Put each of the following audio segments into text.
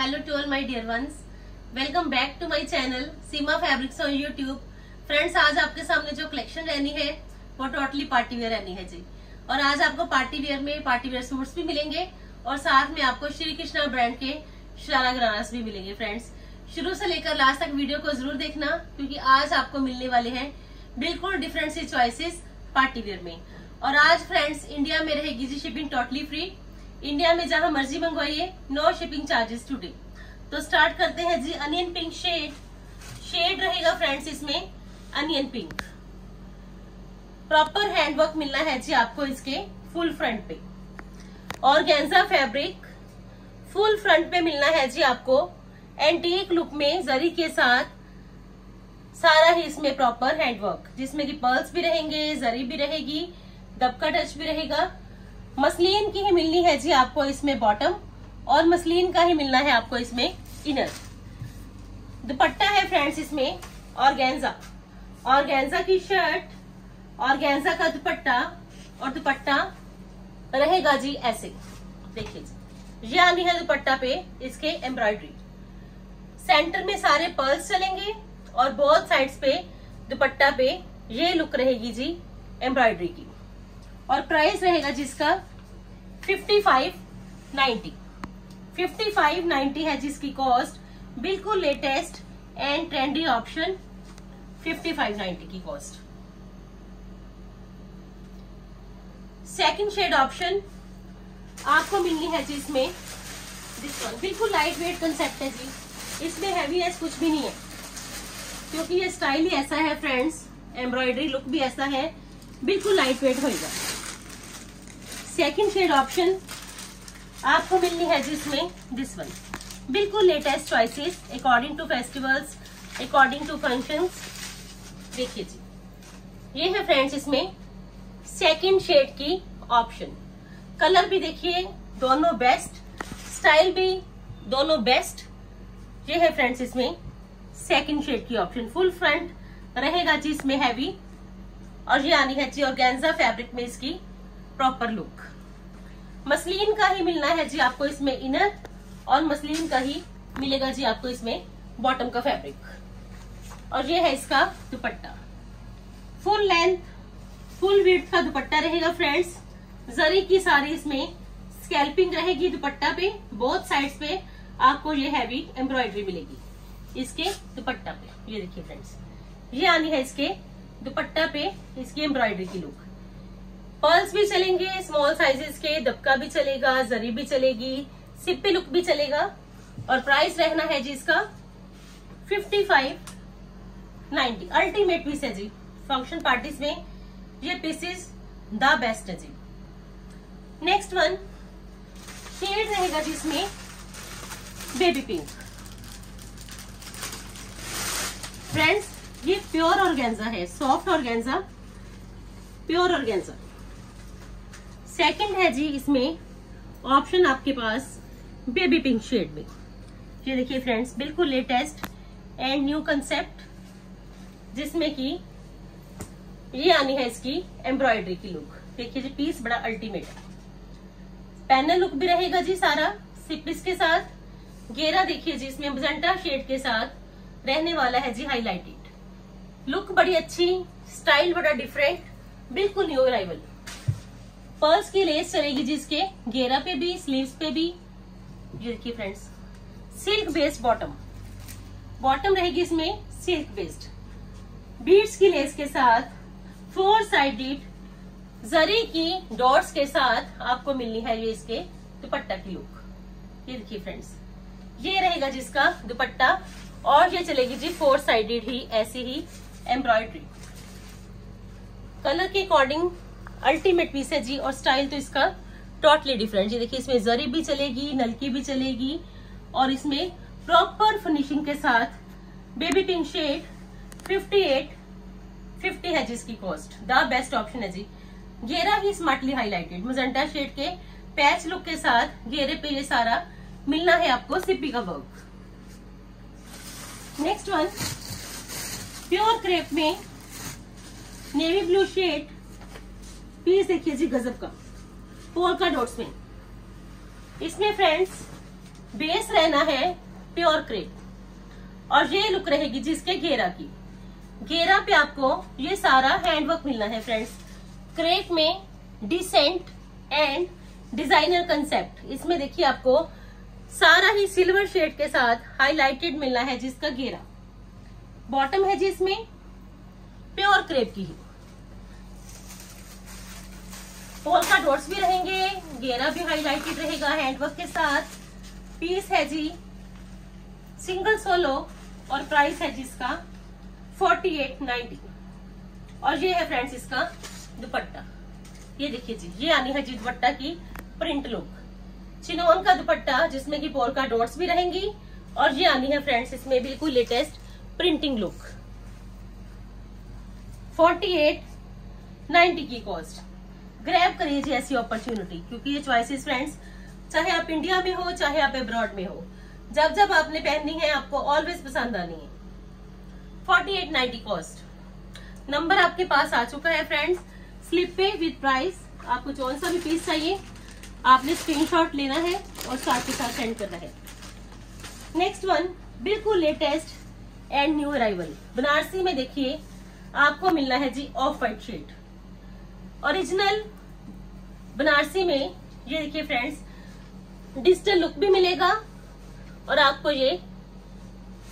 Hello to all my dear ones welcome back to my channel Seema fabrics on YouTube friends आज आपके सामने जो collection रहनी है, वो टोटली पार्टी वेयर रहनी है जी। और आज आपको पार्टी वेयर में पार्टी वेयर सूट्स भी मिलेंगे और साथ में आपको श्री कृष्णा ब्रांड के शरारा ग्रानास भी मिलेंगे फ्रेंड्स शुरू से लेकर लास्ट तक वीडियो को ज़रूर देखना, क्योंकि आज आपको मिलने वाले हैं बिल्कुल डिफरेंट सी चॉइसेस पार्टी वेयर में। और आज फ्रेंड्स इंडिया में रहेगी जी शिपिंग टोटली फ्री इंडिया में जहाँ मर्ज़ी मंगवाइए नो शिपिंग चार्जेस टूडे तो स्टार्ट करते हैं जी अनियन पिंक शेड शेड रहेगा फ्रेंड्स इसमें अनियन पिंक प्रॉपर हैंडवर्क मिलना है जी आपको इसके फुल फ्रंट पे. और गेंजा फैब्रिक फुल फ्रंट पे मिलना है जी आपको. एंटीक लुक में, जरी के साथ सारा ही इसमें प्रॉपर हैंडवर्क जिसमें कि पर्ल्स भी रहेंगे, जरी भी रहेगी, दबका टच भी रहेगा मसलिन की ही मिलनी है जी आपको इसमें बॉटम और मसलिन का ही मिलना है आपको इसमें इनर दुपट्टा है फ्रेंड्स इसमें और गेंजा की शर्ट और गेंजा का दुपट्टा, और दुपट्टा रहेगा जी ऐसे. देखिए जी, ये आनी है दुपट्टा पे इसके एम्ब्रॉयडरी सेंटर में सारे पर्ल्स चलेंगे, और बोथ साइड्स पे दुपट्टा पे ये लुक रहेगी जी एम्ब्रॉयडरी की. और प्राइस रहेगा जिसका fifty five ninety fifty five ninety है जिसकी कॉस्ट बिल्कुल latest and trendy option fifty five ninety की कॉस्ट सेकंड शेड ऑप्शन आपको मिलनी है जी इसमें बिल्कुल लाइट वेट कंसेप्ट है जी। इसमें हैवीनेस कुछ भी नहीं है। क्योंकि ये स्टाइल ही ऐसा है फ्रेंड्स एम्ब्रॉयडरी लुक भी ऐसा है। बिल्कुल लाइट वेट होगा सेकंड शेड ऑप्शन आपको मिलनी है जिसमें दिस वन बिल्कुल latest choices according to festivals according to functions देखिए जी। ये है फ्रेंड्स इसमें सेकंड शेड की ऑप्शन कलर भी देखिए, दोनों बेस्ट स्टाइल भी दोनों बेस्ट ये है फ्रेंड्स इसमें सेकंड शेड की ऑप्शन फुल फ्रंट रहेगा जी इसमें हैवी और ये आनी है जी ऑर्गेन्जा फैब्रिक में इसकी प्रॉपर लुक मसलिन का ही मिलना है जी आपको इसमें इनर, और मसलिन का ही मिलेगा जी आपको इसमें बॉटम का फैब्रिक। और ये है इसका दुपट्टा। फुल लेंथ, फुल वीट का दुपट्टा रहेगा फ्रेंड्स। जरी की सारी इसमें स्कैल्पिंग रहेगी दुपट्टा पे। बोथ साइड्स पे आपको ये हैवी एम्ब्रॉयडरी मिलेगी इसके दुपट्टा पे। ये देखिए फ्रेंड्स। ये आनी है इसके दुपट्टा पे इसकी एम्ब्रॉयडरी की लुक पर्ल्स भी चलेंगे स्मॉल साइजेस के, दबका भी चलेगा, जरी भी चलेगी सिप्पी लुक भी चलेगा। और प्राइस रहना है जी इसका fifty five ninety ultimate piece है जी। फ़ंक्शन पार्टीज़ में ये पीसेस द बेस्ट है जी। नेक्स्ट वन शेड रहेगा जिसमें बेबी पिंक फ्रेंड्स ये प्योर ऑर्गेन्जा है soft organza pure organza second है जी इसमें ऑप्शन आपके पास बेबी पिंक शेड में। ये देखिए फ्रेंड्स बिल्कुल लेटेस्ट एंड न्यू कंसेप्ट जिसमें कि ये आनी है इसकी एम्ब्रॉयडरी की लुक देखिए जी पीस बड़ा अल्टीमेट पैनल लुक भी रहेगा जी सारा सिपिस के साथ। घेरा देखिए जी, इसमें मजेंटा शेड के साथ रहने वाला है जी हाईलाइटेड लुक बड़ी अच्छी स्टाइल बड़ा डिफरेंट बिल्कुल न्यू अराइवल पर्स की लेस चलेगी जिसके, घेरा पे भी स्लीव्स पे भी ये देखिए friends silk based bottom bottom रहेगी इसमें सिल्क बेस्ड बीड्स की लेस के साथ फोर साइडेड जरी की डॉट्स के साथ आपको मिलनी है ये इसके दुपट्टा की लुक ये देखिए फ्रेंड्स ये रहेगा जिसका दुपट्टा और ये चलेगी जी फोर साइडेड ही, ऐसी ही एम्ब्रॉयडरी कलर के अकॉर्डिंग अल्टीमेट पीस है जी, और स्टाइल तो इसका टोटली डिफरेंट जी देखिए, इसमें जरी भी चलेगी, नलकी भी चलेगी, और इसमें प्रॉपर फिनिशिंग के साथ बेबी पिंक शेड 58 50 है जिसकी कॉस्ट द बेस्ट ऑप्शन है जी। घेरा ही स्मार्टली हाईलाइटेड मजेंटा शेड के पैच लुक के साथ घेरे पे ये सारा मिलना है आपको सिप्पी का work next one pure crepe में नेवी ब्लू शेड पीस देखिए जी गजब का। पोल का डॉट्स में। इसमें फ्रेंड्स बेस रहना है प्योर क्रेप और ये लुक रहेगी जिसके घेरा की। घेरा पे आपको ये सारा हैंडवर्क मिलना है फ्रेंड्स क्रेप में डिसेंट एंड डिज़ाइनर कंसेप्ट इसमें देखिए आपको सारा ही सिल्वर शेड के साथ हाईलाइटेड मिलना है जिसका घेरा। बॉटम है जिसमें प्योर क्रेप की। ही पोल का डॉट्स भी रहेंगे घेरा भी हाईलाइटेड रहेगा हैंडवर्क के साथ। पीस है जी सिंगल सोलो और प्राइस है जी इसका फोर्टी एट नाइनटी और ये है फ्रेंड्स इसका दुपट्टा। ये देखिए जी, ये आनी है जी दुपट्टा की प्रिंट लुक चिनोन का दुपट्टा, जिसमें की पोल का डॉट्स भी रहेंगी, और ये आनी है फ्रेंड्स इसमें बिल्कुल लेटेस्ट प्रिंटिंग लुक 48 90 की कॉस्ट ग्रैब करिए जी ऐसी अपॉर्चुनिटी क्योंकि ये चॉइसेस फ्रेंड्स चाहे आप इंडिया में हो, चाहे आप अब्रॉड में हो, जब जब आपने पहननी है, आपको ऑलवेज पसंद आनी है। 48 90 कॉस्ट नंबर आपके पास आ चुका है फ्रेंड्स स्लिप पे विद प्राइस आपको कौन सा भी पीस चाहिए, आपने स्क्रीनशॉट लेना है और साथ के साथ सेंड करना है। नेक्स्ट वन बिल्कुल latest and new arrival Banarasi में देखिए, आपको मिलना है जी off white shade original Banarasi में, ये देखिए फ्रेंड्स डिजिटल लुक भी मिलेगा और आपको ये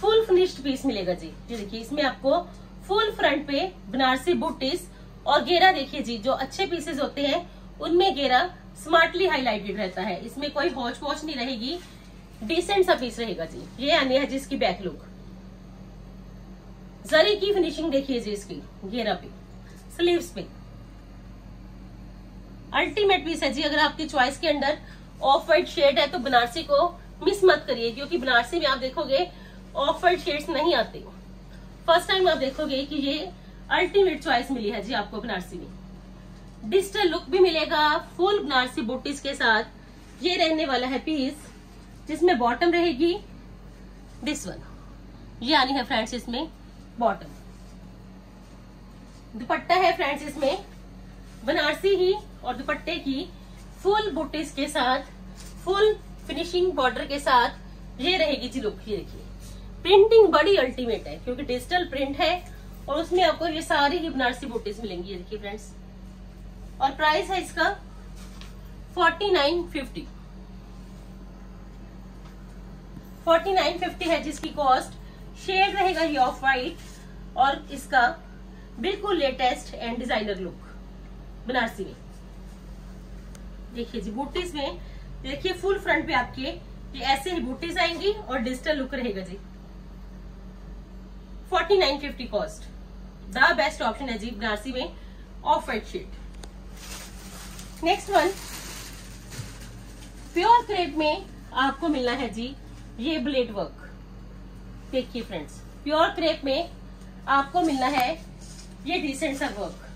फुल फिनिश्ड पीस मिलेगा जी। ये देखिए, इसमें आपको फुल फ्रंट पे बनारसी बुटीस और घेरा देखिए जी, जो अच्छे पीसेस होते हैं, उनमें घेरा स्मार्टली हाईलाइटेड रहता है। इसमें कोई हौच वॉच नहीं रहेगी डिसेंट सा पीस रहेगा जी। ये आनी है जिसकी बैक लुक जरी की फिनिशिंग देखिए जी इसकी घेरा पे स्लीव्स पे। अल्टीमेट पीस है जी, अगर आपकी चॉइस के अंदर ऑफ़ वाइट शेड है तो बनारसी को मिस मत करिए, क्योंकि बनारसी में आप देखोगे ऑफ़ वाइट शेड्स नहीं आते। फ़र्स्ट टाइम आप देखोगे कि ये अल्टीमेट चॉइस मिली है जी आपको बनारसी में। डिजिटल लुक भी मिलेगा फुल बनारसी बुटीज के साथ। ये रहने वाला है पीस जिसमें बॉटम रहेगी। दिस वन ये आनी है फ्रेंड्स इसमें बॉटम दुपट्टा है फ्रेंड्स इसमें बनारसी ही और दुपट्टे की फुल बुटीज के साथ फुल फिनिशिंग बॉर्डर के साथ ये रहेगी जी लुक ये देखिए। प्रिंटिंग बड़ी अल्टीमेट है, क्योंकि डिजिटल प्रिंट है और उसमें आपको ये सारी ही बनारसी बुटीज मिलेंगी, ये देखिए फ्रेंड्स और प्राइस है इसका forty nine fifty forty nine fifty है जिसकी कॉस्ट शेड रहेगा ये ऑफ़ वाइट और इसका बिल्कुल latest and designer look Banarasi में। देखिए जी, बूटीज में, देखिए फुल फ्रंट पे आपके, ये ऐसे ही बूटीज आएँगी और डिजिटल लुक रहेगा जी। Forty nine fifty cost the best option है जी, बनारसी में off white sheet next one pure crepe में आपको मिलना है जी, ये ब्लेड वर्क देखिए फ्रेंड्स प्योर क्रेप में आपको मिलना है, ये डिसेंट सा वर्क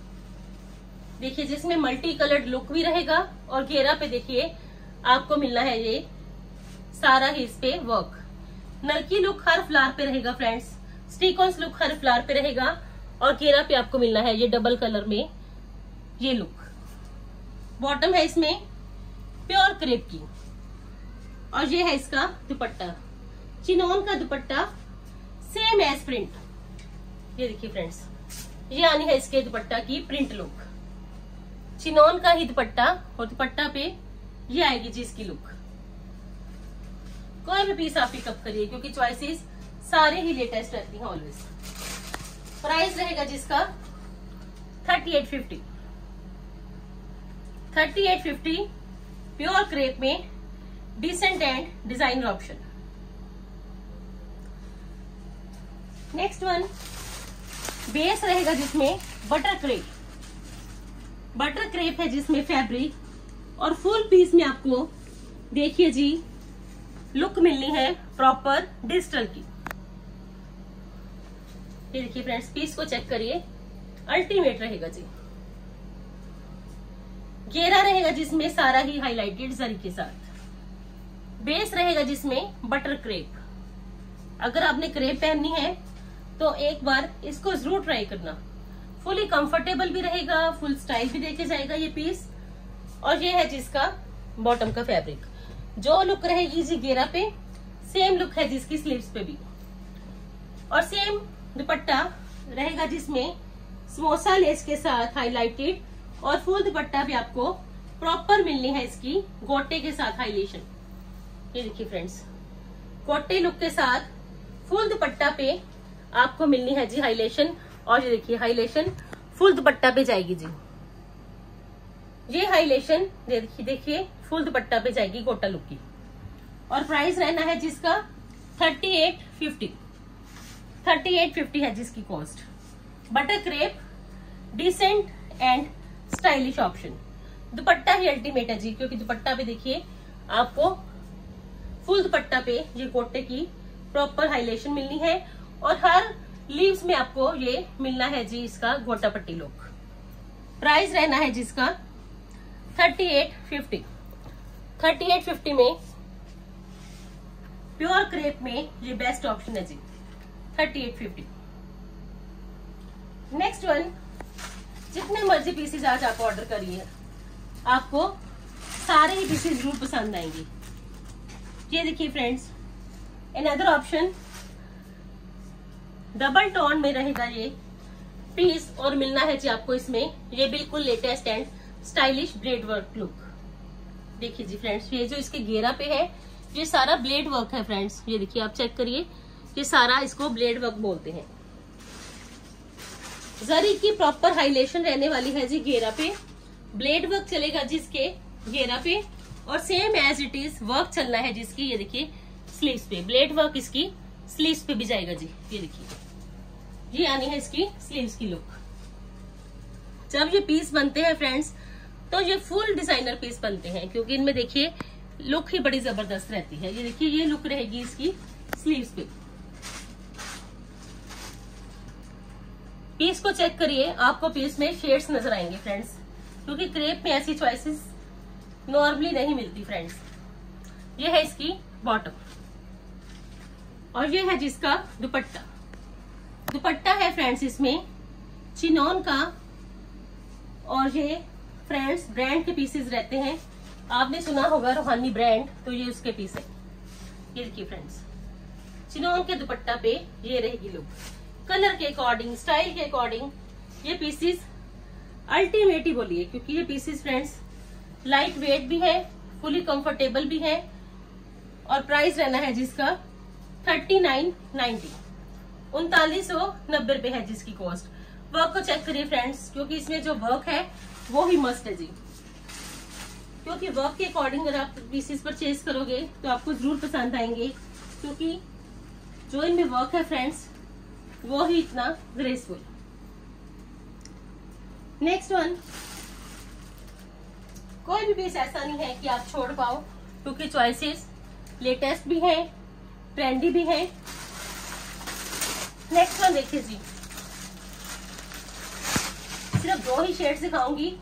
देखिए, जिसमें मल्टी कलर्ड लुक भी रहेगा और घेरा पे देखिए, आपको मिलना है ये सारा ही इस पे वर्क नलकी लुक हर फ्लावर पे रहेगा फ्रेंड्स स्टीकॉन्स लुक हर फ्लावर पे रहेगा और घेरा पे आपको मिलना है ये डबल कलर में ये लुक बॉटम है इसमें प्योर क्रेप की और ये है इसका दुपट्टा. चिनोन का दुपट्टा सेम एज प्रिंट ये देखिए फ्रेंड्स ये आनी है इसके दुपट्टा की प्रिंट लुक चिनोन का ही दुपट्टा और दुपट्टा पे ये आएगी जी इसकी लुक कोई भी पीस आप पिकअप करिए, क्योंकि चॉइसेस सारे ही लेटेस्ट रहती हैं ऑलवेज प्राइस रहेगा जिसका thirty eight fifty thirty eight fifty pure crepe में decent and designer option next one base रहेगा जिसमें बटर क्रेप बटर क्रेप है जिसमें फैब्रिक और फुल पीस में आपको, देखिए जी, लुक मिलनी है प्रॉपर डिजिटल की। ये देखिए फ्रेंड्स, पीस को चेक करिए। अल्टीमेट रहेगा जी। घेरा रहेगा जिसमें सारा ही हाईलाइटेड जरी के साथ। बेस रहेगा जिसमें बटर क्रेप। अगर आपने क्रेप पहननी है तो एक बार इसको ज़रूर ट्राई करना। फुली कंफर्टेबल भी रहेगा, फुल स्टाइल भी देखे जाएगा ये पीस और ये है जिसका बॉटम का फैब्रिक जो लुक रहेगी जी घेरा पे सेम लुक है जिसकी स्लीव्स पे भी। और सेम दुपट्टा रहेगा जिसमें समोसा लेस के साथ हाईलाइटेड और फुल दुपट्टा भी आपको प्रॉपर मिलनी है इसकी गोटे के साथ हाईलेशन ये देखिए फ्रेंड्स गोटे लुक के साथ फुल दुपट्टा पे आपको मिलनी है जी हाईलेशन और ये देखिए हाईलेशन फुल दुपट्टा पे जाएगी जी। ये हाईलेशन देखिए देखिए फुल दुपट्टा पे जाएगी गोटा लुक की। और प्राइस रहना है जिसका thirty eight fifty thirty eight fifty है जिसकी cost butter crepe decent and stylish option दुपट्टा ही अल्टीमेट है जी, क्योंकि दुपट्टा पे देखिए, आपको फुल दुपट्टा पे ये कोटे की प्रॉपर हाईलाइशन मिलनी है। और हर लीव्स में आपको ये मिलना है जी इसका गोटा पट्टी लुक प्राइस रहना है जिसका thirty eight fifty thirty eight fifty में प्योर क्रेप में ये बेस्ट ऑप्शन है जी. Thirty eight fifty next one जितने मर्ज़ी पीसेज आज आप ऑर्डर करिए, आपको सारे ही पीसेज ज़रूर पसंद आएँगे. ये देखिए friends another option double tone में रहेगा ये पीस और मिलना है जी आपको इसमें। ये बिल्कुल latest and stylish braid work look देखिए जी फ्रेंड्स ये जो इसके घेरा पे है, ये सारा ब्लेड वर्क है फ्रेंड्स ये देखिए, आप चेक करिए, ये सारा इसको ब्लेड वर्क बोलते हैं। जरी की प्रॉपर हाईलेशन रहने वाली है जी घेरा पे। ब्लेड वर्क चलेगा जिसके घेरा पे। और same as it is work चलना है जिसकी ये देखिए स्लीव्स पे। ब्लेड वर्क इसकी स्लीव्स पे भी जाएगा जी। ये देखिए। ये आनी है इसकी स्लीव्स की लुक जब ये पीस बनते हैं फ्रेंड्स तो ये फुल डिज़ाइनर पीस बनते हैं, क्योंकि इनमें देखिए लुक ही बड़ी ज़बरदस्त रहती है। ये देखिए, ये लुक रहेगी इसकी स्लीव्स पे। पीस को चेक करिए, आपको पीस में शेड्स नज़र आएँगे फ्रेंड्स क्योंकि क्रेप में ऐसी चॉइसेस नॉर्मली नहीं मिलती फ्रेंड्स ये है इसकी बॉटम और ये है जिसका दुपट्टा। दुपट्टा है फ्रेंड्स इसमें। चिनोन का और ये फ्रेंड्स ब्रांड के पीसेस रहते हैं। आपने सुना होगा रोहानी ब्रांड तो ये उसके पीस है। ये देखिए फ्रेंड्स चिनोन के दुपट्टा पे ये रहेगी लुक कलर के अकॉर्डिंग स्टाइल के अकॉर्डिंग ये पीसेस अल्टीमेट ही बोलिए, क्योंकि ये पीसेस फ्रेंड्स लाइट वेट भी है फुली कंफर्टेबल भी है, और प्राइस रहना है जिसका थर्टी नाइन नाइन्टी उनतालीस सौ नब्बे रुपए है जिसकी कॉस्ट वर्क को चेक करिए फ्रेंड्स क्योंकि इसमें जो वर्क है, वो ही मस्ट है जी। क्योंकि वर्क के अकॉर्डिंग अगर आप पीसीस परचेज करोगे तो आपको ज़रूर पसंद आएँगे, क्योंकि जो इनमें वर्क है फ्रेंड्स वो ही इतना ग्रेसफुल नेक्स्ट वन कोई भी पीस ऐसा नहीं है कि आप छोड़ पाओ, क्योंकि चॉइसेस लेटेस्ट भी हैं ट्रेंडी भी हैं नेक्स्ट वन देखिए जी। सिर्फ़ दो ही शेड दिखाऊँगी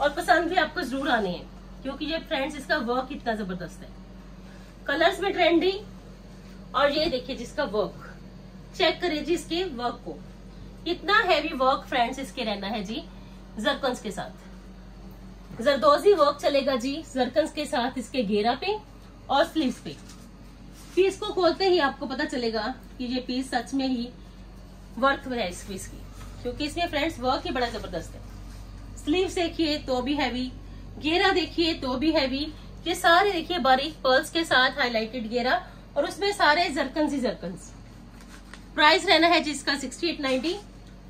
और पसंद भी आपको ज़रूर आने हैं, क्योंकि ये फ्रेंड्स इसका वर्क इतना ज़बरदस्त है। कलर्स में ट्रेंडी और ये देखिए जिसका वर्क चेक करिए जी इसके वर्क को। इतना हैवी वर्क फ्रेंड्स इसके रहना है जी जरकन्स के साथ। जरदोजी वर्क चलेगा जी जरकन्स के साथ, इसके घेरा पे और स्लीव पे। फिर इसको खोलते ही आपको पता चलेगा कि ये पीस सच में ही वर्क है इस पीस की। क्योंकि इसमें फ्रेंड्स वर्क ही बड़ा ज़बरदस्त है। स्लीव देखिए तो भी हैवी घेरा देखिए तो भी हैवी ये सारे देखिए बारीक पर्ल्स के साथ हाईलाइटेड घेरा और उसमें सारे जरकन ही जरकन प्राइस रहना है जिसका सिक्सटी एट नाइनटी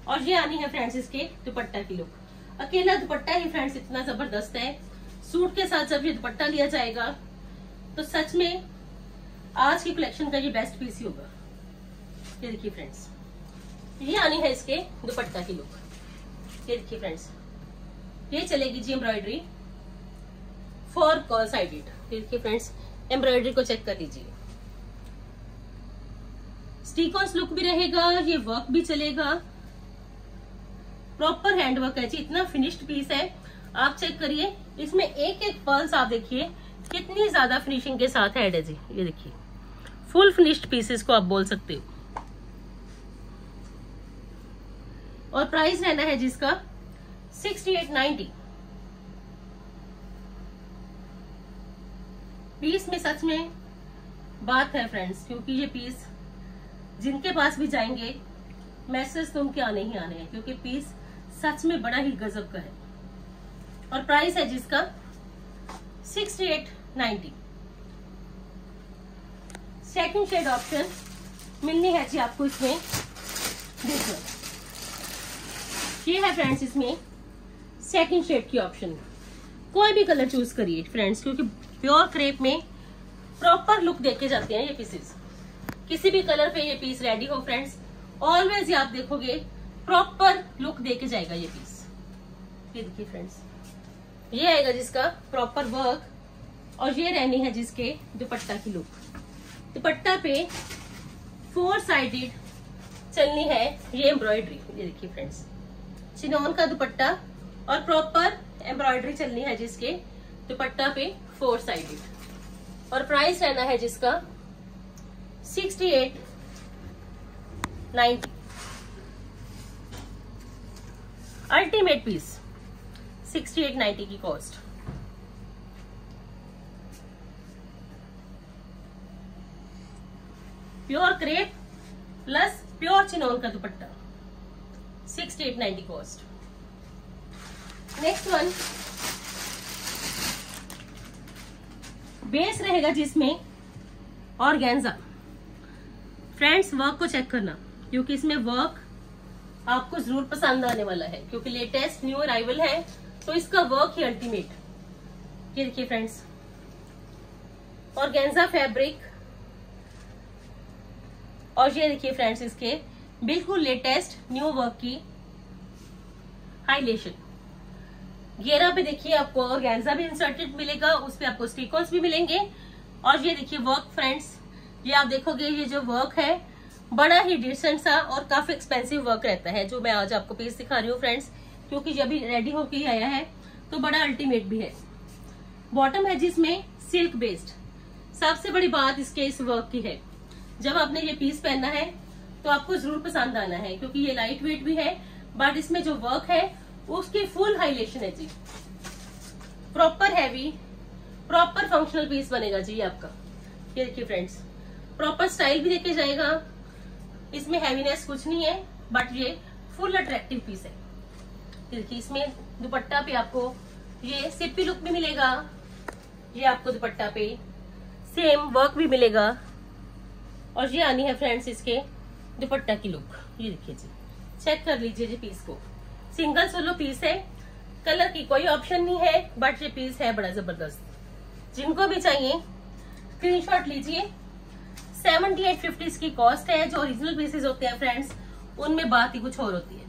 और ये आनी है फ्रेंड्स इसके दुपट्टा की लुक अकेला दुपट्टा ही फ्रेंड्स इतना ज़बरदस्त है। सूट के साथ जब ये दुपट्टा लिया जाएगा तो सच में आज की कलेक्शन का ये बेस्ट पीस ही होगा। ये देखिए फ्रेंड्स ये आनी है इसके दुपट्टा की लुक ये देखिए फ्रेंड्स ये चलेगी जी एम्ब्रॉयडरी फॉर कॉल साइडेड देखिए फ्रेंड्स एम्ब्रॉयडरी को चेक कर लीजिए. स्टीकॉन्स लुक भी रहेगा, ये वर्क भी चलेगा. प्रॉपर हैंड वर्क है जी, इतना फिनिश्ड पीस है. आप चेक करिए, इसमें एक एक पर्ल्स आप देखिए, कितनी ज़्यादा फिनिशिंग के साथ ऐड है जी. ये देखिए. फुल फिनिश्ड पीसेस को आप बोल सकते हो. और प्राइस रहना है जिसका? सिक्सटी एट नाइनटी पीस में सच में बात है फ्रेंड्स क्योंकि ये पीस जिनके पास भी जाएँगे मैसेज तुम क्या नहीं आने हैं, क्योंकि पीस सच में बड़ा ही गजब का है। और प्राइस है जिसका? Sixty eight ninety second shade option मिलनी है जी आपको इसमें। देखो ये है फ्रेंड्स इसमें सेकंड शेड की ऑप्शन कोई भी कलर चूज़ करिए फ्रेंड्स क्योंकि प्योर क्रेप में प्रॉपर लुक देके जाते हैं ये पीसेस किसी भी कलर पे ये पीस रेडी हो फ्रेंड्स ऑलवेज आप देखोगे प्रॉपर लुक देके जाएगा ये पीस ये देखिए फ्रेंड्स ये आएगा जिसका प्रॉपर वर्क और ये रहनी है जिसके दुपट्टा की लुक दुपट्टा पे फोर साइडेड चलनी है ये एम्ब्रॉयडरी ये देखिए फ्रेंड्स चिनोन का दुपट्टा और प्रॉपर एम्ब्रॉयडरी चलनी है जिसके दुपट्टा पे फोर साइडेड और प्राइस रहना है जिसका sixty eight ninety ultimate piece sixty eight ninety की cost pure crepe plus pure chinon का दुपट्टा। Sixty eight ninety cost next one base रहेगा जिसमें और गैंजा फ्रेंड्स वर्क को चेक करना, क्योंकि इसमें वर्क आपको ज़रूर पसंद आने वाला है, क्योंकि लेटेस्ट न्यू अराइवल है तो इसका वर्क ही अल्टीमेट ये देखिए फ्रेंड्स और गेंजा फैब्रिक और ये देखिए फ्रेंड्स इसके बिल्कुल लेटेस्ट न्यू वर्क की हाईलेशन घेरा पे देखिए आपको गैंजा भी इंसर्टेड मिलेगा, उस पर आपको स्टिकर्स भी मिलेंगे। और ये देखिए वर्क फ्रेंड्स ये आप देखोगे ये जो वर्क है, बड़ा ही डिसेंट सा और काफ़ी एक्सपेंसिव वर्क रहता है, जो मैं आज आपको पीस दिखा रही हूँ फ्रेंड्स क्योंकि ये अभी रेडी होके ही आया है तो बड़ा अल्टीमेट भी है। बॉटम है जिसमें सिल्क बेस्ड सबसे बड़ी बात इसके इस वर्क की है। जब आपने ये पीस पहनना है तो आपको ज़रूर पसंद आना है, क्योंकि ये लाइट वेट भी है बट इसमें जो वर्क है, उसकी फुल हाईलेशन है जी। Proper heavy proper functional piece बनेगा जी आपका। ये देखिए फ्रेंड्स प्रॉपर स्टाइल भी देखे जाएगा। इसमें हैवीनेस कुछ नहीं है बट ये फुल अट्रैक्टिव पीस है। देखिए, इसमें दुपट्टा पे आपको ये सिप्पी लुक भी मिलेगा। ये आपको दुपट्टा पे सेम वर्क भी मिलेगा। और ये आनी है फ्रेंड्स इसके दुपट्टा की लुक ये देखिए जी। चेक कर लीजिए जी पीस को। सिंगल सोलो पीस है कलर की कोई ऑप्शन नहीं है बट ये पीस है बड़ा ज़बरदस्त। जिनको भी चाहिए स्क्रीनशॉट लीजिए। सेवेंटी एट फिफ्टी इसकी कॉस्ट है, जो ओरिजिनल पीसेज होते हैं फ्रेंड्स उनमें बात ही कुछ और होती है।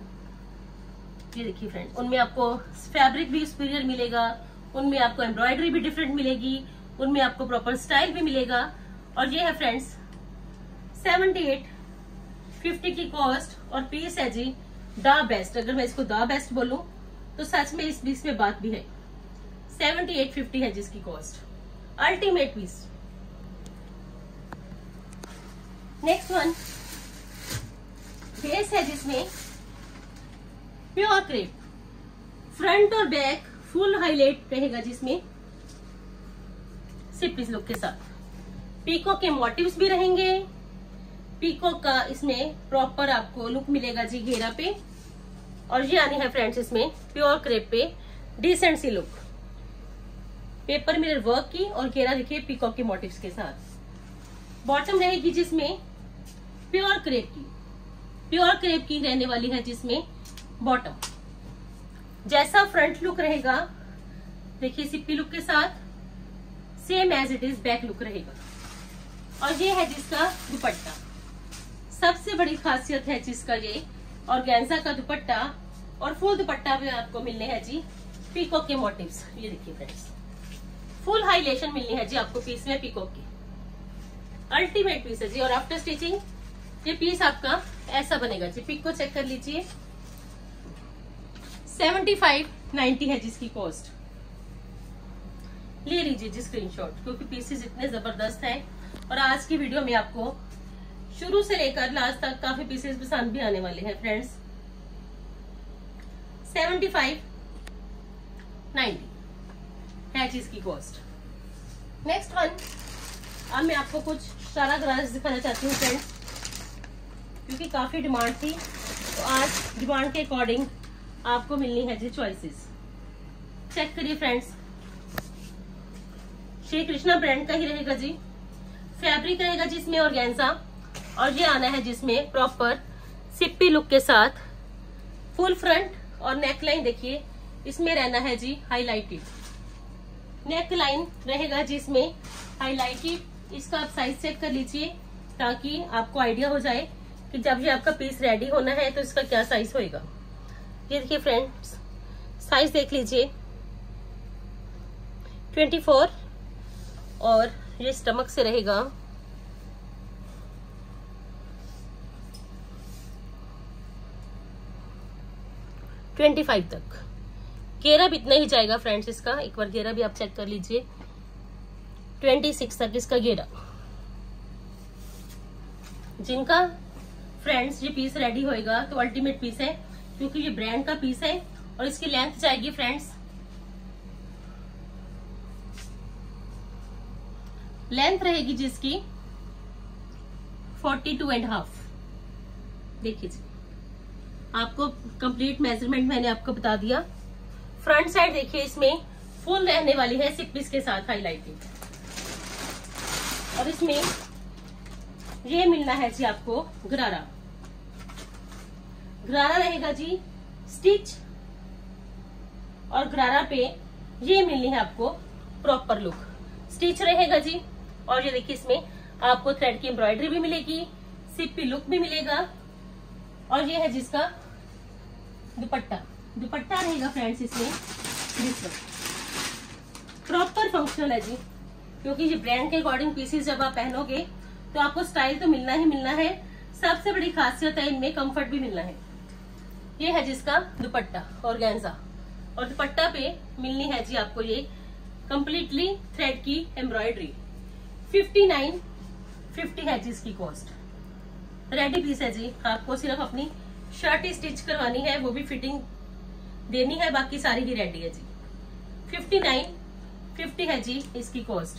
ये देखिए फ्रेंड उनमें आपको फैब्रिक भी सुपीरियर मिलेगा, उनमें आपको एम्ब्रॉयडरी भी डिफरेंट मिलेगी, उनमें आपको प्रॉपर स्टाइल भी मिलेगा। और ये है फ्रेंड्स सेवेंटी एट फिफ्टी की कॉस्ट और पीस है जी द बेस्ट। अगर मैं इसको द बेस्ट बोलूँ तो सच में इस पीस में बात भी है। सेवेंटी एट फिफ्टी है जिसकी cost. Ultimate piece next one base है जिसमें प्योर क्रेप फ्रंट और बैक फुल हाईलाइट रहेगा जिसमें सिर्फ़ इस लुक के साथ। पीको के मोटिव्स भी रहेंगे। पीको का इसमें प्रॉपर आपको लुक मिलेगा जी घेरा पे। और ये आनी है फ्रेंड्स इसमें प्योर क्रेप पे डिसेंट सी लुक पेपर मिरर वर्क की और घेरा देखिए पीकॉक के मोटिव्स के साथ। बॉटम रहेगी जिसमें प्योर क्रेप की। प्योर क्रेप की रहने वाली है जिसमें बॉटम जैसा फ्रंट लुक रहेगा, देखिए सिप्पी लुक के साथ same as it is back look रहेगा। और ये है जिसका दुपट्टा। सबसे बड़ी खासियत है जिसका ये, और गैंजा का दुपट्टा, और फुल दुपट्टा भी आपको मिलने हैं जी, पीकॉक के मोटिव्स ये देखिए फ्रेंड्स फुल हाईलेशन मिलनी है जी आपको पीस में पीकॉक की। अल्टीमेट पीस है जी, और आफ्टर स्टिचिंग ये पीस आपका ऐसा बनेगा जी। पिक को चेक कर लीजिए। सेवेंटी फाइव नाइन्टी है जिसकी कॉस्ट ले लीजिए जी स्क्रीनशॉट क्योंकि पीसेस इतने ज़बरदस्त है। और आज की वीडियो में आपको शुरू से लेकर लास्ट तक काफ़ी पीसेस पसंद भी आने वाले हैं फ्रेंड्स सेवेंटी फाइव नाइन्टी है जिसकी कॉस्ट नेक्स्ट वन अब मैं आपको कुछ सारा गराज दिखाना चाहती हूँ फ्रेंड्स क्योंकि काफ़ी डिमांड थी तो आज डिमांड के अकॉर्डिंग आपको मिलनी है जी चॉइसेस चेक करिए फ्रेंड्स श्री कृष्णा ब्रांड का ही रहेगा जी. फैब्रिक रहेगा जी जिसमें ऑर्गेन्जा और ये आना है जिसमें प्रॉपर सिप्पी लुक के साथ फुल फ्रंट और नेक लाइन देखिए, इसमें रहना है जी हाईलाइटेड नेक लाइन रहेगा जिसमें हाईलाइटेड इसका आप साइज़ चेक कर लीजिए ताकि आपको आइडिया हो जाए कि जब ये आपका पीस रेडी होना है तो इसका क्या साइज़ होएगा। ये देखिए फ्रेंड्स साइज़ देख लीजिए। 24 और ये स्टमक से रहेगा। ट्वेंटी फाइव तक। घेरा भी इतना ही जाएगा फ्रेंड्स इसका। एक बार घेरा भी आप चेक कर लीजिए। ट्वेंटी सिक्स तक इसका घेरा। जिनका फ्रेंड्स ये पीस रेडी होएगा तो अल्टीमेट पीस है, क्योंकि ये ब्रांड का पीस है, और इसकी लेंथ जाएगी फ्रेंड्स लेंथ रहेगी जिसकी फोर्टी टू एंड हाफ़ देखिए आपको कंप्लीट मेज़रमेंट मैंने आपको बता दिया। फ्रंट साइड देखिए, इसमें फुल रहने वाली है सिप्पीस के साथ हाईलाइटिंग और इसमें ये मिलना है जी आपको गरारा गरारा रहेगा जी स्टिच और गरारा पे ये मिलनी है आपको प्रॉपर लुक स्टिच रहेगा जी। और ये देखिए इसमें आपको थ्रेड की एम्ब्रॉयडरी भी मिलेगी सिप्पी लुक भी मिलेगा। और ये है जिसका दुपट्टा। दुपट्टा रहेगा फ्रेंड्स इसमें प्रॉपर फंक्शनल है जी। क्योंकि ये ब्रांड के अकॉर्डिंग पीसेस जब आप पहनोगे तो आपको स्टाइल तो मिलना ही मिलना है। सबसे बड़ी खासियत है इनमें कंफर्ट भी मिलना है। ये है जिसका दुपट्टा, और गैंजा और दुपट्टा पे मिलनी है जी आपको ये कंप्लीटली थ्रेड की एम्ब्रॉयडरी 59 50 है जी इसकी कॉस्ट रेडी पीस है जी। आपको सिर्फ़ अपनी शर्ट स्टिच करवानी है, वो भी फिटिंग देनी है, बाकी सारी ही रेडी है जी। फिफ्टी नाइन, फिफ्टी है जी इसकी कॉस्ट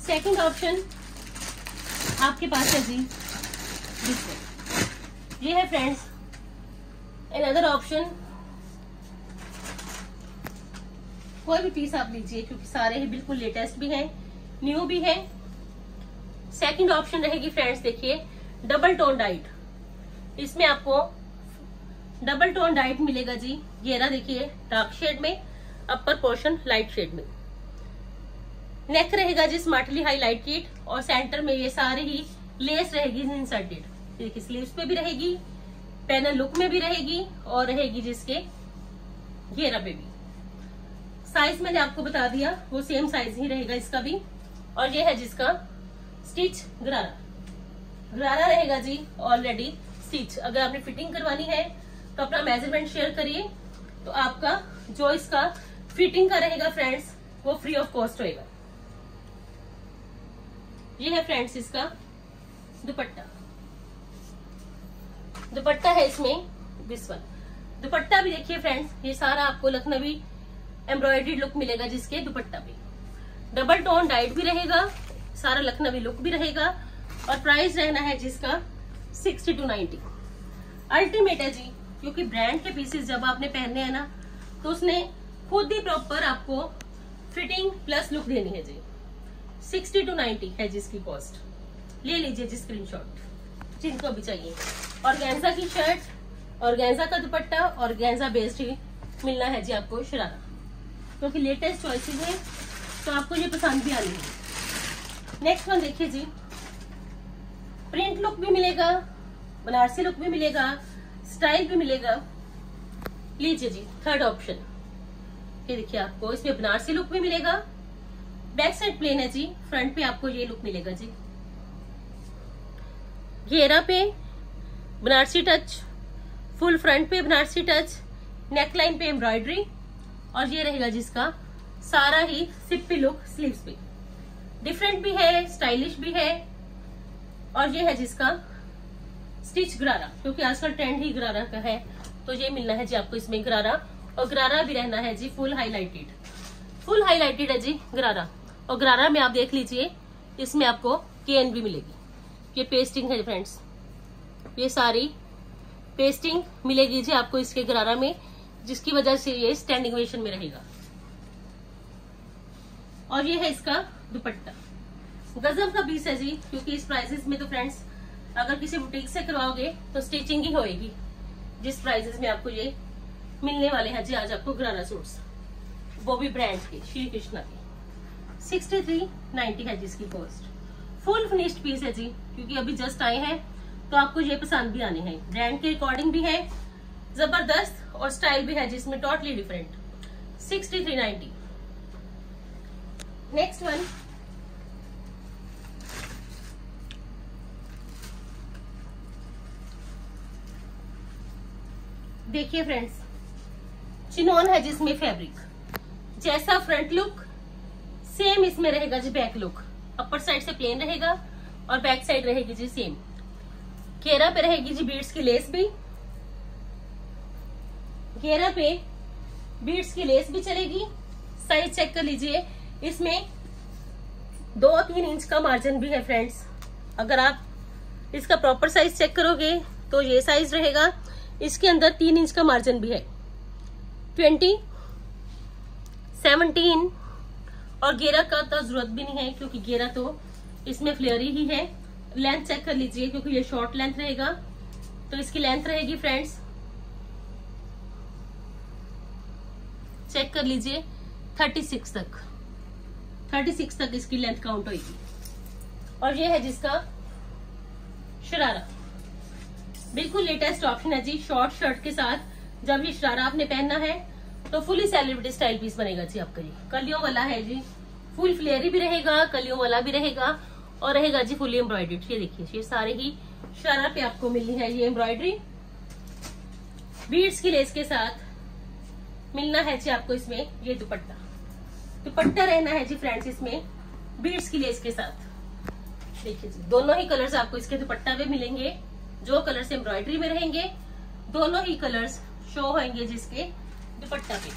सेकंड ऑप्शन आपके पास है जी ये है फ्रेंड्स अनदर ऑप्शन कोई भी पीस आप लीजिए, क्योंकि सारे ही बिल्कुल लेटेस्ट भी हैं न्यू भी है। सेकंड ऑप्शन रहेगी फ्रेंड्स देखिए डबल टोन डाइट इसमें आपको डबल टोन डाइट मिलेगा जी। घेरा देखिए डार्क शेड में अपर पोर्शन लाइट शेड में. नेक रहेगा जी स्मार्टली हाईलाइट किट और सेंटर में ये सारे ही लेस रहेगी इंसर्टेड देखिए स्लीव्स पे भी रहेगी पैनल लुक में भी रहेगी और रहेगी जिसके घेरा पे भी. साइज़ मैंने आपको बता दिया, वो सेम साइज़ ही रहेगा इसका भी. और ये है जिसका स्टिच गरारा गरारा रहेगा जी ऑलरेडी स्टिच अगर आपने फिटिंग करवानी है तो अपना मेज़रमेंट शेयर करिए तो आपका, जो इसका फिटिंग का रहेगा फ्रेंड्स वो फ्री ऑफ़ कॉस्ट होएगा। ये है फ्रेंड्स इसका दुपट्टा। दुपट्टा है इसमें दिस वन दुपट्टा भी देखिए फ्रेंड्स ये सारा आपको लखनवी एम्ब्रॉयडरी लुक मिलेगा जिसके दुपट्टा पे। डबल टोन डाइट भी रहेगा। सारा लखनवी लुक भी रहेगा और प्राइस रहना है जिसका सिक्सटी टू नाइनटी अल्टीमेट है जी, क्योंकि ब्रांड के पीसेस जब आपने पहनने हैं ना तो उसने खुद ही प्रॉपर आपको फिटिंग प्लस लुक देनी है जी। सिक्सटी टू नाइनटी है जिसकी कॉस्ट ले लीजिए जी स्क्रीनशॉट जिनको भी चाहिए। और गैंजा की शर्ट और गैंजा का दुपट्टा और गैंजा बेस्ड ही मिलना है जी आपको शरारा। क्योंकि लेटेस्ट चॉइसेस है तो आपको ये पसंद भी आनी है। नेक्स्ट वन देखिए जी। प्रिंट लुक भी मिलेगा, बनारसी लुक भी मिलेगा स्टाइल भी मिलेगा। लीजिए जी थर्ड ऑप्शन ये देखिए आपको, इसमें बनारसी लुक भी मिलेगा। बैक साइड प्लेन है जी फ्रंट पे आपको ये लुक मिलेगा जी। घेरा पे बनारसी टच फुल फ्रंट पे बनारसी टच नेक लाइन पे एम्ब्रॉयडरी और ये रहेगा जिसका सारा ही सिप्पी लुक स्लीव्स पे। डिफरेंट भी है स्टाइलिश भी है। और ये है जिसका स्टिच गरारा क्योंकि आजकल ट्रेंड ही गरारा का है। तो ये मिलना है जी आपको इसमें गरारा और गरारा भी रहना है जी फुल हाईलाइटेड फुल हाईलाइटेड है जी गरारा और गरारा में आप देख लीजिए, इसमें आपको केन भी मिलेगी। ये पेस्टिंग है फ्रेंड्स ये सारी पेस्टिंग मिलेगी जी आपको इसके गरारा में, जिसकी वजह से ये स्टैंडिंग वेशन में रहेगा। और ये है इसका दुपट्टा। गजब का पीस है जी, क्योंकि इस प्राइसेस में तो फ्रेंड्स अगर किसी बुटीक से करवाओगे तो स्टिचिंग ही होएगी। जिस प्राइसेस में आपको ये मिलने वाले हैं जी, आज आपको गरारा सूट्स वो भी ब्रांड के श्री कृष्णा के। सिक्सटी थ्री नाइन्टी है जिसकी कॉस्ट फुल फिनिश्ड पीस है जी, क्योंकि अभी जस्ट आए हैं तो आपको ये पसंद भी आने हैं। ब्रांड के अकॉर्डिंग भी है, ज़बरदस्त और स्टाइल भी है जिसमें totally different sixty three ninety next one देखिए फ्रेंड्स चिनोन है जिसमें फैब्रिक जैसा फ्रंट लुक सेम इसमें रहेगा जी बैक लुक अपर साइड से प्लेन रहेगा और बैक साइड रहेगी जी सेम घेरा पे रहेगी जी बीड्स की लेस भी। घेरा पे बीड्स की लेस भी चलेगी। साइज़ चेक कर लीजिए। इसमें दो तीन इंच का मार्जिन भी है फ्रेंड्स अगर आप इसका प्रॉपर साइज़ चेक करोगे तो ये साइज़ रहेगा। इसके अंदर तीन इंच का मार्जिन भी है। ट्वेंटी सेवनटीन और गेरा का तो ज़रूरत भी नहीं है, क्योंकि गेरा तो इसमें फ्लेयरी ही है। लेंथ चेक कर लीजिए, क्योंकि ये शॉर्ट लेंथ रहेगा। तो इसकी लेंथ रहेगी फ्रेंड्स चेक कर लीजिए थर्टी सिक्स तक। थर्टी सिक्स तक इसकी लेंथ काउंट होगी। और ये है जिसका शरारा। बिल्कुल लेटेस्ट ऑप्शन है जी शॉर्ट शर्ट के साथ, जब ये शरारा आपने पहनना है तो फुली सेलिब्रिटी स्टाइल पीस बनेगा जी आपका ये। कलियों वाला है जी फुल फ्लेयरी भी रहेगा कलियों वाला भी रहेगा, और रहेगा जी फुली एम्ब्रॉयडेड ये देखिए, ये सारे ही शरारा पे आपको मिलनी है ये एम्ब्रॉयडरी बीड्स की लेस के साथ मिलना है जी आपको इसमें ये दुपट्टा। दुपट्टा रहना है जी फ्रेंड्स इसमें बीड्स की लेस के साथ। देखिए जी, दोनों ही कलर्स आपको इसके दुपट्टा पे मिलेंगे। जो कलर्स एम्ब्रॉयडरी में रहेंगे, दोनों ही कलर्स शो होंगे जिसके दुपट्टा पे।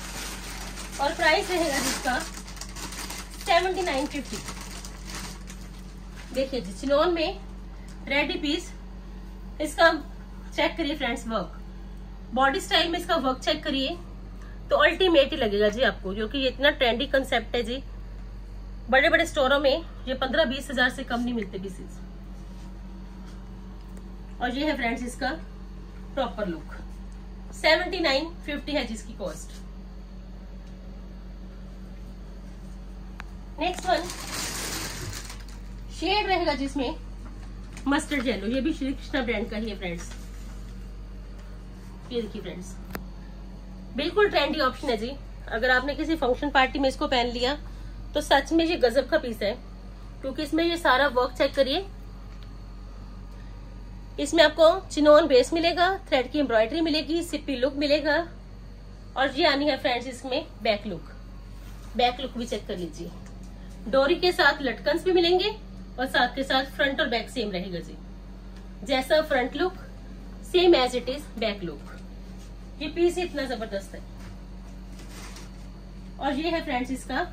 और प्राइस रहेगा जिसका सेवेंटी नाइन फिफ्टी देखिए जी, चिनोन में रेडी पीस इसका चेक करिए फ्रेंड्स वर्क बॉडी स्टाइल में इसका वर्क चेक करिए तो अल्टीमेट ही लगेगा जी आपको, क्योंकि ये इतना ट्रेंडी कंसेप्ट है जी। बड़े बड़े स्टोरों में ये पंद्रह बीस हज़ार से कम नहीं मिलते पीसेस और ये है फ्रेंड्स इसका proper look seventy nine fifty है जिसकी कॉस्ट नेक्स्ट वन शेड रहेगा जिसमें मस्टर्ड येलो ये भी श्री कृष्णा ब्रांड का ही है फ्रेंड्स ये देखिए फ्रेंड्स बिल्कुल ट्रेंडी ऑप्शन है जी. अगर आपने किसी फ़ंक्शन पार्टी में इसको पहन लिया तो सच में ये गजब का पीस है. क्योंकि इसमें ये सारा वर्क चेक करिए इसमें आपको चिनोन बेस मिलेगा थ्रेड की एम्ब्रॉयडरी मिलेगी सिप्पी लुक मिलेगा, और ये आनी है फ्रेंड्स इसमें बैक लुक बैक लुक भी चेक कर लीजिए. डोरी के साथ लटकन भी मिलेंगे, और साथ के साथ फ्रंट और बैक सेम रहेगा जी. जैसा front look same as it is back look ये पीस इतना ज़बरदस्त है. और ये है फ्रेंड्स इसका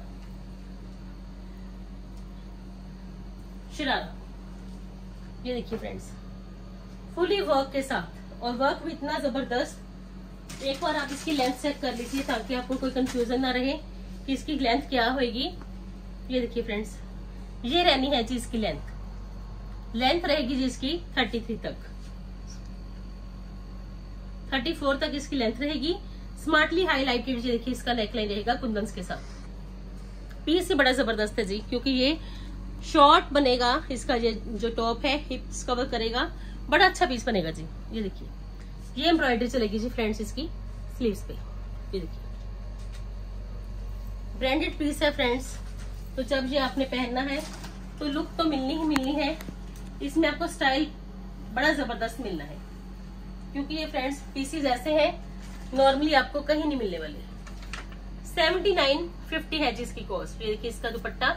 शरारा. ये देखिए फ्रेंड्स फुली वर्क के साथ और वर्क भी इतना ज़बरदस्त, एक बार आप इसकी लेंथ चेक कर लीजिए ताकि आपको कोई कंफ्यूजन ना रहे कि इसकी लेंथ क्या होगी। ये देखिए फ्रेंड्स ये रहनी है जी इसकी लेंथ लेंथ रहेगी जी इसकी थर्टी थ्री तक। थर्टी फोर तक इसकी लेंथ रहेगी। स्मार्टली हाईलाइटेड जी देखिए इसका नेकलाइन रहेगा कुंदन के साथ। पीस ही बड़ा ज़बरदस्त है जी, क्योंकि ये शॉर्ट बनेगा, इसका ये जो टॉप है हिप्स कवर करेगा। बड़ा अच्छा पीस बनेगा जी। ये देखिए। ये एम्ब्रॉयडरी चलेगी जी फ्रेंड्स इसकी स्लीव्स पे। ये देखिए। ब्रांडेड पीस है फ्रेंड्स तो जब ये आपने पहनना है तो लुक तो मिलनी ही मिलनी है। इसमें आपको स्टाइल बड़ा ज़बरदस्त मिलना है। क्योंकि ये फ्रेंड्स पीसीज ऐसे हैं नॉर्मली आपको कहीं नहीं मिलने वाले। सेवेंटी नाइन फिफ्टी है जिसकी कॉस्ट ये देखिए इसका दुपट्टा।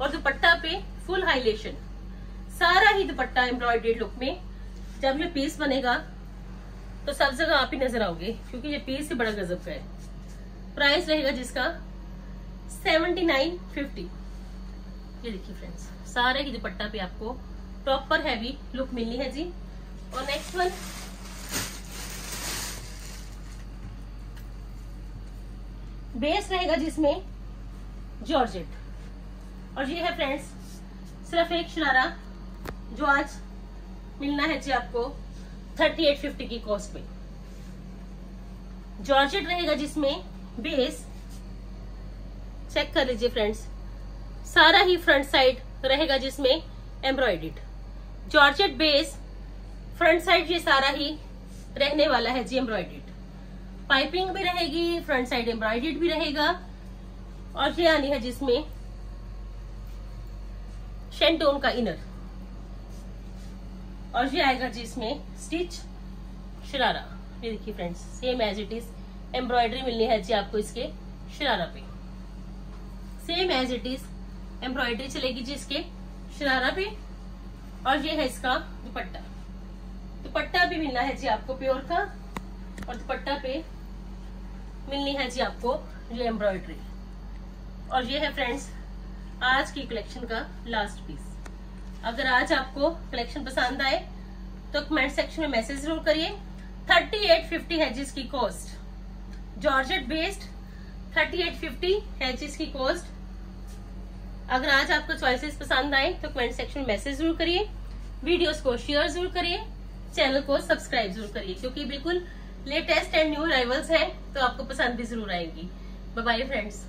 और दुपट्टा पे फुल हाईलेशन सारा ही दुपट्टा एम्ब्रॉयडेड लुक में। जब ये पीस बनेगा तो सब जगह आप ही नज़र आओगे, क्योंकि ये पीस ही बड़ा गजब का है। प्राइस रहेगा जिसका? सेवेंटी नाइन फिफ्टी ये देखिए फ्रेंड्स सारे ही दुपट्टा पे आपको प्रॉपर हैवी लुक मिलनी है जी। और नेक्स्ट वन बेस रहेगा जिसमें जॉर्जेट और ये है फ्रेंड्स सिर्फ़ एक शरारा, जो आज मिलना है जी आपको थर्टी एट फिफ्टी की कॉस्ट में जॉर्जेट रहेगा जिसमें बेस चेक कर लीजिए फ्रेंड्स सारा ही फ्रंट साइड रहेगा जिसमें embroidered georgette base front side ये सारा ही रहने वाला है जी एम्ब्रॉयडेड पाइपिंग भी रहेगी फ्रंट साइड एम्ब्रॉयडेड भी रहेगा। और ये आनी है जिसमें शेंटोन का इनर और ये आएगा जी इसमें स्टिच शरारा। ये देखिए friends same as it is embroidery मिलनी है जी आपको इसके शरारा पे। Same as it is embroidery चलेगी जी इसके शरारा पे। और ये है इसका दुपट्टा। दुपट्टा भी मिलना है जी आपको प्योर का, और दुपट्टा पे मिलनी है जी आपको ये एम्ब्रॉयडरी और ये है फ्रेंड्स आज की कलेक्शन का लास्ट पीस अगर आज आपको कलेक्शन पसंद आए तो कमेंट सेक्शन में मैसेज ज़रूर करिए। थर्टी एट फिफ्टी है जिसकी cost georgette based thirty eight fifty है जिसकी कॉस्ट अगर आज आपको चॉइसेस पसंद आए तो कमेंट सेक्शन में मैसेज ज़रूर करिए। वीडियोस को शेयर ज़रूर करिए। चैनल को सब्सक्राइब ज़रूर करिए, क्योंकि बिल्कुल लेटेस्ट एंड न्यू अराइवल्स हैं तो आपको पसंद भी ज़रूर आएगी। Bye friends